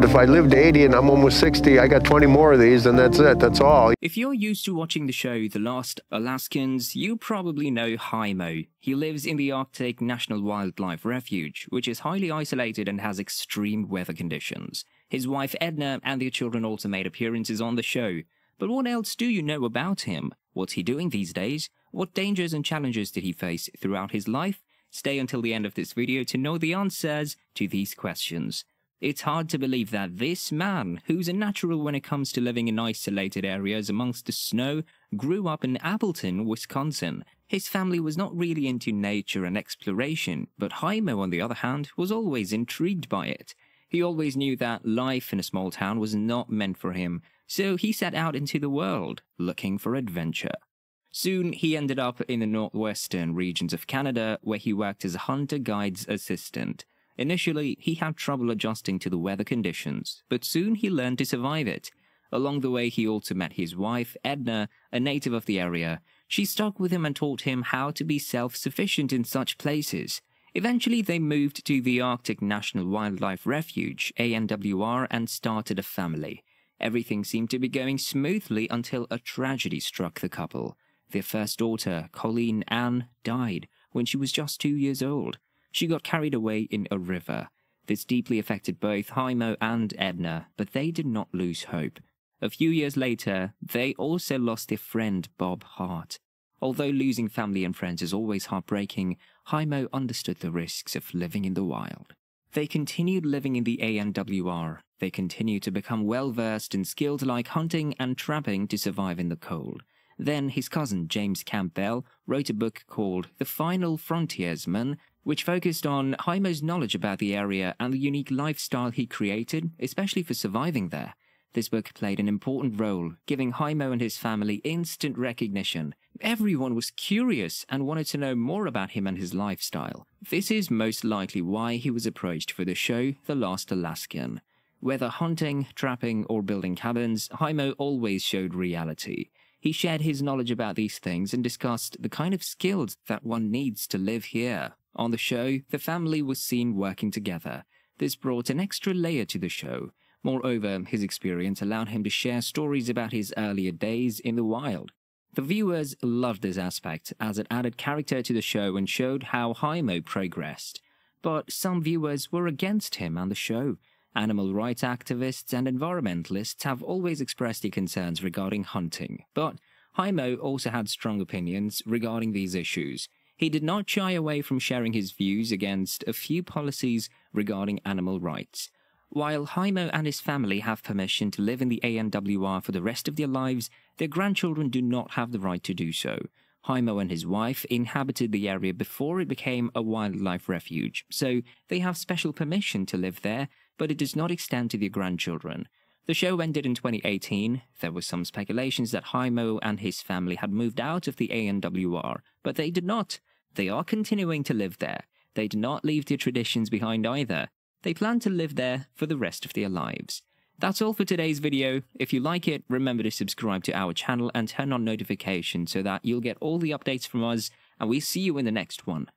If I lived 80 and I'm almost 60, I got 20 more of these, and that's it. That's all. If you're used to watching the show The Last Alaskans, you probably know Heimo. He lives in the Arctic National Wildlife Refuge, which is highly isolated and has extreme weather conditions. His wife Edna and their children also made appearances on the show. But what else do you know about him? What's he doing these days? What dangers and challenges did he face throughout his life? Stay until the end of this video to know the answers to these questions. It's hard to believe that this man, who's a natural when it comes to living in isolated areas amongst the snow, grew up in Appleton, Wisconsin. His family was not really into nature and exploration, but Heimo, on the other hand, was always intrigued by it. He always knew that life in a small town was not meant for him, so he set out into the world, looking for adventure. Soon, he ended up in the northwestern regions of Canada, where he worked as a hunter guide's assistant. Initially, he had trouble adjusting to the weather conditions, but soon he learned to survive it. Along the way, he also met his wife, Edna, a native of the area. She stuck with him and taught him how to be self sufficient in such places. Eventually, they moved to the Arctic National Wildlife Refuge, ANWR, and started a family. Everything seemed to be going smoothly until a tragedy struck the couple. Their first daughter, Colleen Ann, died when she was just two years old. She got carried away in a river. This deeply affected both Heimo and Edna, but they did not lose hope. A few years later, they also lost their friend Bob Hart. Although losing family and friends is always heartbreaking, Heimo understood the risks of living in the wild. They continued living in the ANWR. They continued to become well versed in skills like hunting and trapping to survive in the cold. Then his cousin James Campbell wrote a book called The Final Frontiersman which focused on Heimo's knowledge about the area and the unique lifestyle he created, especially for surviving there. This book played an important role, giving Heimo and his family instant recognition. Everyone was curious and wanted to know more about him and his lifestyle. This is most likely why he was approached for the show The Last Alaskan. Whether hunting, trapping, or building cabins, Heimo always showed reality. He shared his knowledge about these things and discussed the kind of skills that one needs to live here. On the show, the family was seen working together. This brought an extra layer to the show. Moreover, his experience allowed him to share stories about his earlier days in the wild. The viewers loved this aspect as it added character to the show and showed how Heimo progressed. But some viewers were against him and the show. Animal rights activists and environmentalists have always expressed their concerns regarding hunting, but Heimo also had strong opinions regarding these issues. He did not shy away from sharing his views against a few policies regarding animal rights. While Heimo and his family have permission to live in the ANWR for the rest of their lives, their grandchildren do not have the right to do so. Heimo and his wife inhabited the area before it became a wildlife refuge, so they have special permission to live there, but it does not extend to their grandchildren. The show ended in 2018. There were some speculations that Heimo and his family had moved out of the ANWR, but they did not. They are continuing to live there. They do not leave their traditions behind either. They plan to live there for the rest of their lives. That's all for today's video. If you like it, remember to subscribe to our channel and turn on notifications so that you'll get all the updates from us, and we see you in the next one.